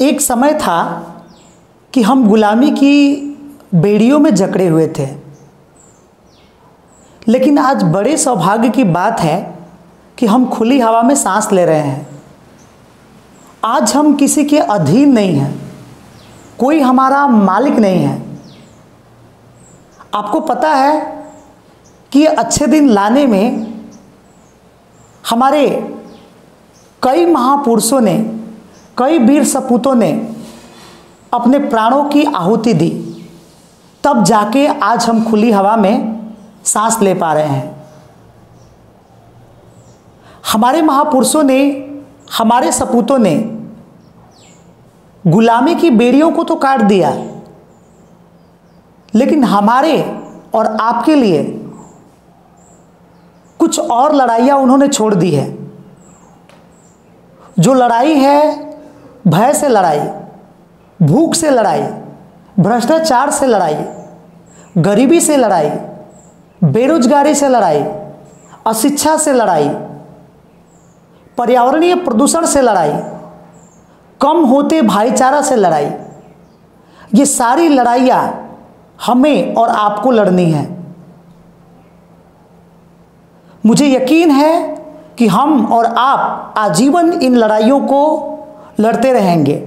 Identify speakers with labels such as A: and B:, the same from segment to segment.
A: एक समय था कि हम गुलामी की बेड़ियों में जकड़े हुए थे। लेकिन आज बड़े सौभाग्य की बात है कि हम खुली हवा में सांस ले रहे हैं। आज हम किसी के अधीन नहीं हैं। कोई हमारा मालिक नहीं है। आपको पता है कि अच्छे दिन लाने में हमारे कई महापुरुषों ने कई वीर सपूतों ने अपने प्राणों की आहुति दी। तब जाके आज हम खुली हवा में सांस ले पा रहे हैं। हमारे महापुरुषों ने, हमारे सपूतों ने गुलामी की बेड़ियों को तो काट दिया। लेकिन हमारे और आपके लिए कुछ और लड़ाइयाँ उन्होंने छोड़ दी है। जो लड़ाई है भय से लड़ाई, भूख से लड़ाई, भ्रष्टाचार से लड़ाई, गरीबी से लड़ाई, बेरोजगारी से लड़ाई, अशिक्षा से लड़ाई, पर्यावरणीय प्रदूषण से लड़ाई, कम होते भाईचारा से लड़ाई, ये सारी लड़ाइयाँ हमें और आपको लड़नी है। मुझे यकीन है कि हम और आप आजीवन इन लड़ाइयों को लड़ते रहेंगे।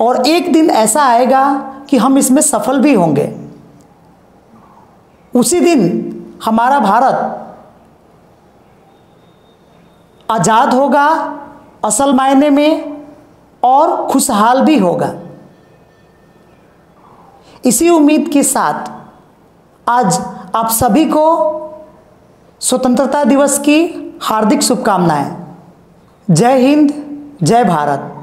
A: और एक दिन ऐसा आएगा कि हम इसमें सफल भी होंगे। उसी दिन हमारा भारत आज़ाद होगा, असल मायने में और खुशहाल भी होगा। इसी उम्मीद के साथ आज आप सभी को स्वतंत्रता दिवस की हार्दिक शुभकामनाएँ। जय हिंद। जय भारत।